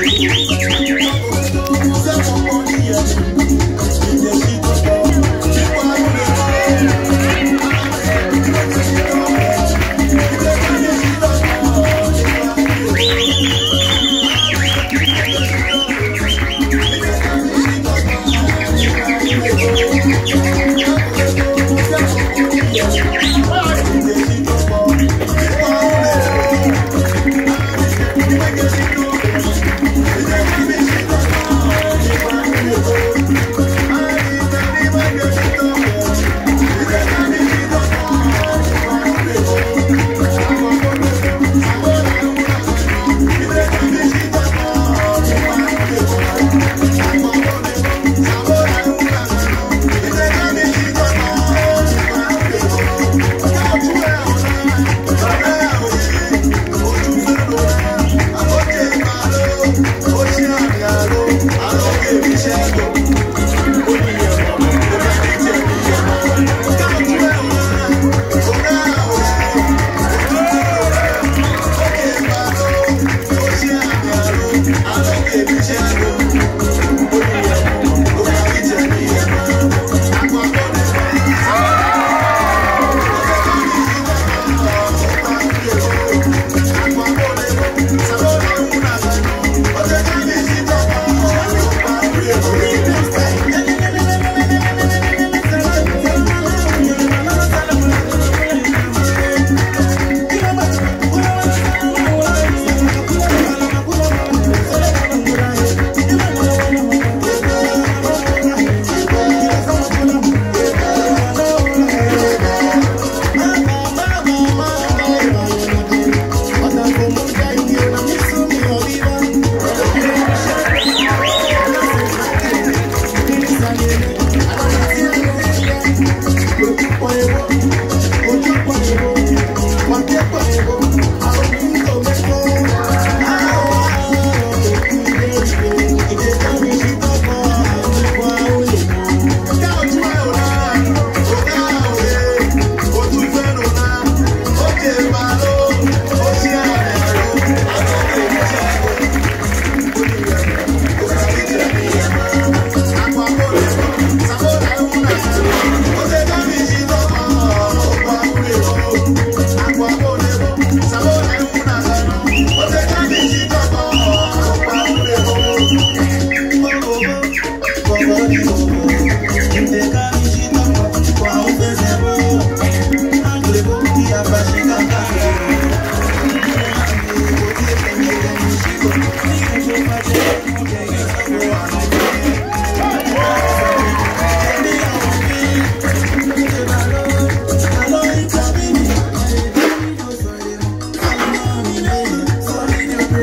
Set your body up.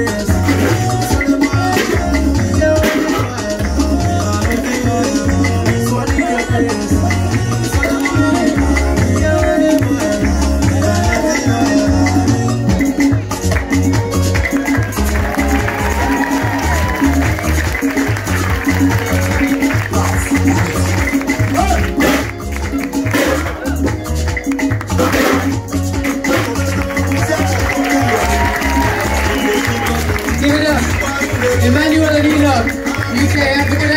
yes. Emmanuel Arena, UK African